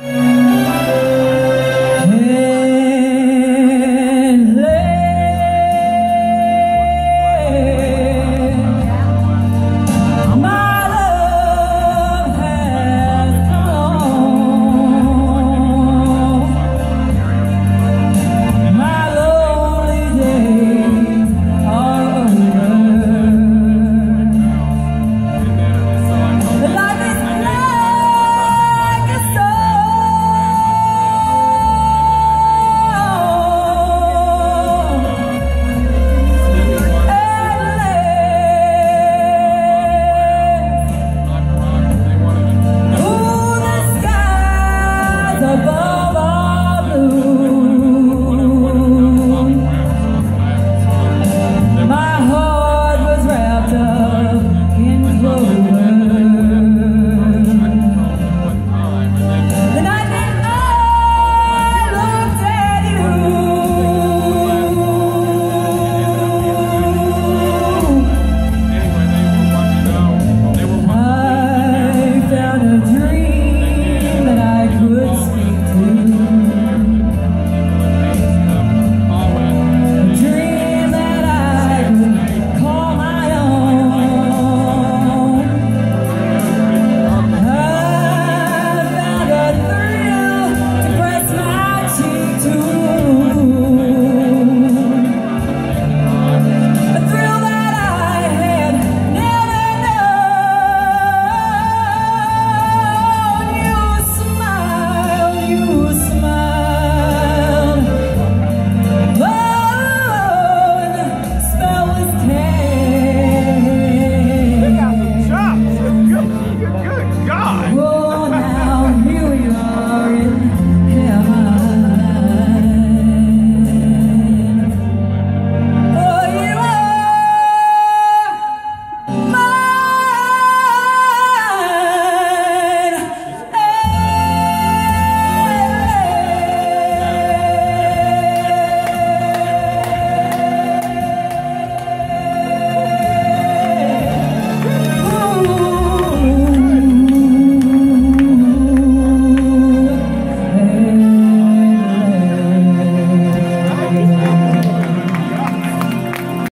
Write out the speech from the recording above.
Música